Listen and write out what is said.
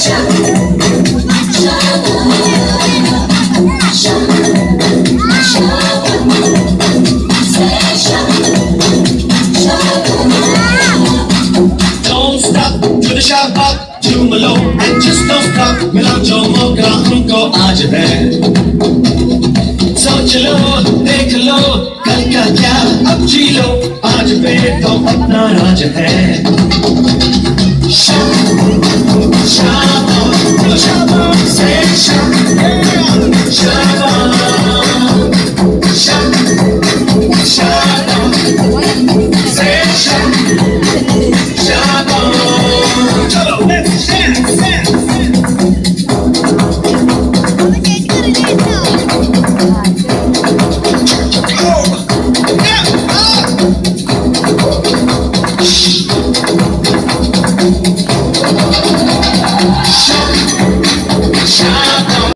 Don't stop to the shop up to Malo and just don't stop मिला जो मौका हमको आज है सोच लो देख लो कल का क्या अब जी लो आज पे तो अपना राज है Shine, shine. Show me.